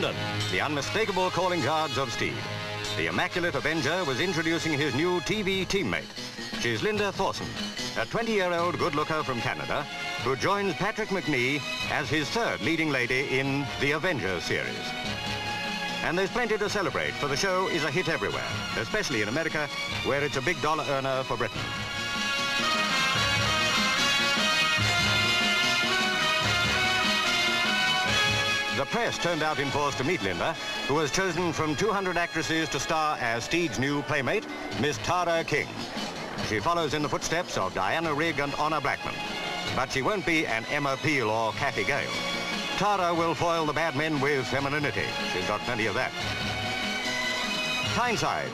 London, the unmistakable calling cards of Steed. The Immaculate Avenger was introducing his new TV teammate. She's Linda Thorson, a 20-year-old good-looker from Canada who joins Patrick Macnee as his third leading lady in the Avenger series. And there's plenty to celebrate, for the show is a hit everywhere, especially in America, where it's a big dollar earner for Britain. The press turned out in force to meet Linda, who was chosen from 200 actresses to star as Steed's new playmate, Miss Tara King. She follows in the footsteps of Diana Rigg and Honor Blackman. But she won't be an Emma Peel or Cathy Gale. Tara will foil the bad men with femininity. She's got plenty of that. Tyneside,